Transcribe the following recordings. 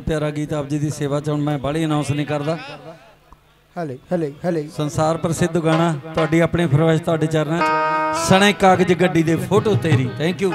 ਪਿਆਰਾ ਗੀਤ ਆਪ ਜੀ ਦੀ ਸੇਵਾ ਚ ਹੁਣ ਮੈਂ ਬਾਹਲੀ ਅਨਾਉਂਸ ਨਹੀਂ ਕਰਦਾ। ਹਲੇ ਹਲੇ ਹਲੇ। ਸੰਸਾਰ ਪ੍ਰਸਿੱਧ ਗਾਣਾ ਤੁਹਾਡੀ ਆਪਣੀ ਫਰਮਾਇਸ਼ ਤੁਹਾਡੇ ਚਰਨਾਂ 'ਚ। ਸਣੇ ਕਾਗਜ਼ ਗੱਡੀ ਦੇ ਫੋਟੋ ਤੇਰੀ। ਥੈਂਕ ਯੂ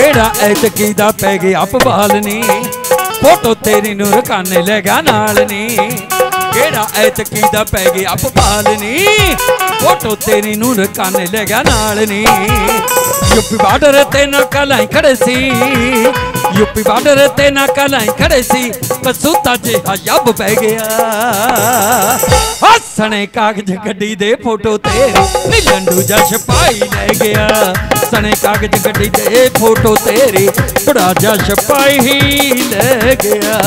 ਕਿਹੜਾ ਐਤਕੀ ਦਾ ਪੈ ਗਿਆ ਪਵਾਲ ਨੀ, ਫੋਟੋ ਤੇਰੀ ਨੂੰ ਰਕਾਨੇ ਲੈ ਗਿਆ ਨਾਲ ਨੀ। ਕਿਹੜਾ ਐਤਕੀ ਦਾ ਪੈ ਗਿਆ ਪਵਾਲ ਨੀ ਫੋਟੋ ਤੇਰੀ ਨੂੰ ਰਕਾਨੇ ਲੈ ਗਿਆ ਨਾਲ ਨੀ। ਯੂਪੀ ਬਾਰਡਰ ਤੇ ਨਾ ਕਲਾਈ ਖੜੇ ਸੀ, ਯੂਪੀ ਬਾਰਡਰ ਤੇ ਨਾ ਕਲਾਈ ਖੜੇ ਸੀ ਕਸੂਤਾ ਜਿਹਾ ਯੱਬ ਪੈ ਗਿਆ। ਹੱਸਣੇ ਕਾਗਜ਼ ਗੱਡੀ ਦੇ ਫੋਟੋ ਤੇਰੀ ਨੀ ਲੰਡੂ ਜਾ ਛਪਾਈ ਲੈ ਗਿਆ। ਸਣੇ ਕਾਗਜ਼ ਗੱਡੀ ਤੇ ਫੋਟੋ ਤੇਰੀ ਬੜਾ ਜਾ ਛਪਾਈ ਲੈ ਗਿਆ।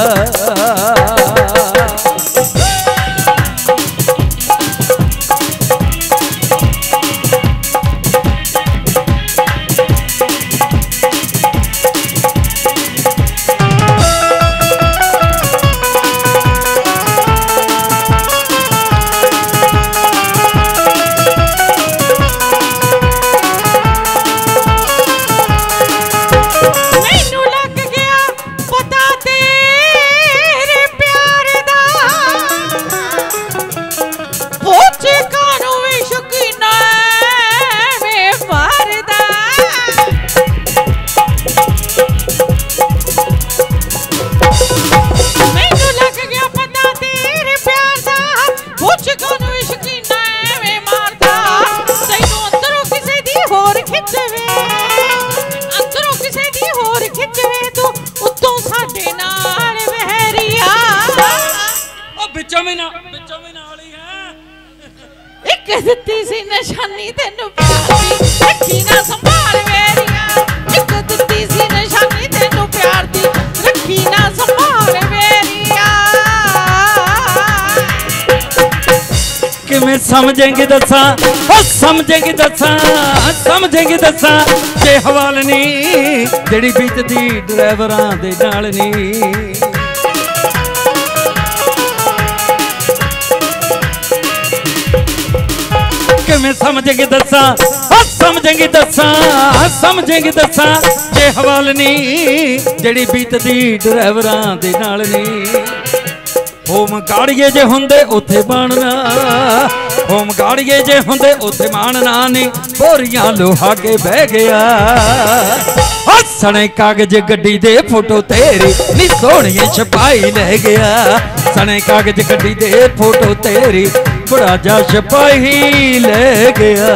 ਕੇ ਸੀ ਨਿਸ਼ਾਨੀ ਤੈਨੂੰ ਪਿਆਰ। ਰੱਖੀ ਨਾ ਸੰਭਾਲ ਮੇਰੀਆਂ। ਇੱਕ ਦਿੱਤੀ ਸੀ ਨਿਸ਼ਾਨੀ ਤੈਨੂੰ ਪਿਆਰ ਦੀ। ਰੱਖੀ ਨਾ ਸੰਭਾਲ ਮੇਰੀਆਂ। ਕਿਵੇਂ ਸਮਝेंगे ਦੱਸਾਂ? ਉਹ ਸਮਝेंगे ਦੱਸਾਂ ਸਮਝेंगे ਦੱਸਾਂ। ਜੇ ਹਵਾਲ ਨਹੀਂ ਜਿਹੜੀ ਬੀਤਦੀ ਡਰਾਈਵਰਾਂ ਦੇ ਨਾਲ ਨਹੀਂ ਸਮਝੇਂਗੇ ਦੱਸਾਂ ਓ ਸਮਝੇਂਗੇ ਦੱਸਾਂ ਸਮਝੇਂਗੇ ਦੱਸਾਂ। ਜੇ ਹਵਾਲ ਨਹੀਂ ਜਿਹੜੀ ਬੀਤਦੀ ਡਰਾਈਵਰਾਂ ਦੇ ਨਾਲ ਨਹੀਂ ਹੋਮ ਗਾੜੀਏ ਜੇ ਹੁੰਦੇ, ਉੱਥੇ ਬਣਨਾ। ਹੋਮ ਗਾੜੀਏ ਜੇ ਹੁੰਦੇ, ਉੱਥੇ ਮਾਨਣਾ ਨਹੀਂ ਬੋਰੀਆਂ ਲੋਹਾਗੇ ਬਹਿ ਗਿਆ। ਹੱਸਣੇ ਕਾਗਜ਼ ਗੱਡੀ ਦੇ ਫੋਟੋ ਤੇਰੀ, ਨੀ ਸੋਹਣੀਏ ਛਪਾਈ ਲੈ ਗਿਆ। ਸਣੇ ਕਾਗਜ਼ ਗੱਡੀ ਦੇ ਫੋਟੋ ਤੇਰੀ ਰਾਜਾ ਜਾ ਲੈ ਗਿਆ।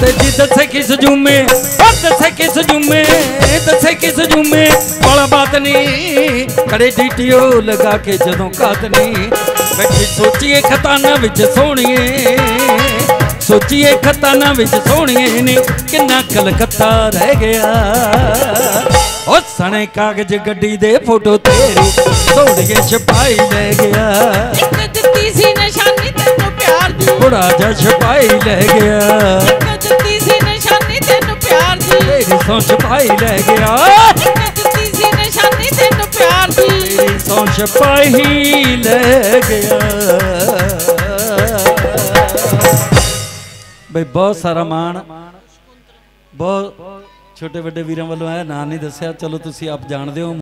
ਦੱਸੇ ਕਿਸ ਜੂਮੇ? ਉਹ ਦੱਸੇ ਕਿਸ ਜੂਮੇ? ਦੱਸੇ ਕਿਸ ਜੂਮੇ? ਬੜਾ ਬਾਤ ਨਹੀਂ ਕੜੇ ਟੀਟੀਓ ਲਗਾ ਕੇ ਜਦੋਂ ਕਾਤ ਨਹੀਂ ਬੈਠੀ ਸੋਚੀਏ ਖਤਾਨਾ ਵਿੱਚ ਸੋਹਣੀਏ। ਸੋਚੀਏ ਖਤਾਨਾ ਵਿੱਚ ਸੋਹਣੀਏ ਨੀ। ਕਿੰਨਾ ਕਲਕੱਤਾ ਰਹਿ ਗਿਆ। ਉਹ ਸਣੇ ਕਾਗਜ਼ ਗੱਡੀ ਦੇ ਫੋਟੋ ਤੇਰੀ ਸੋਹਣੀਏ ਛਪਾਈ ਲੈ ਗਿਆ। ਇੱਕ ਦਿੱਤੀ ਸੀ ਨਿਸ਼ਾਨੀ ਤੈਨੂੰ ਪਿਆਰ ਦੀ। ਬੁੜਾ ਜਾ ਛਪਾਈ ਲੈ ਗਿਆ। ਸੌ ਛਪਾਈ ਲੈ ਗਿਆ ਦਿੱਤੀ ਸੀ ਨਿਸ਼ਾਨੀ ਤੈਨੂੰ ਪਿਆਰ ਦੀ ਤੇਰੀ ਸੌ ਛਪਾਈ ਲੈ ਗਿਆ ਬਈ ਬਹੁਤ ਸਾਰਾ ਮਾਣ। ਬਹੁਤ ਛੋਟੇ ਵੱਡੇ ਵੀਰਾਂ ਵੱਲੋਂ ਆਇਆ, ਨਾਂ ਨਹੀਂ ਦੱਸਿਆ। ਚਲੋ ਤੁਸੀਂ ਆਪ ਜਾਣਦੇ ਹੋ।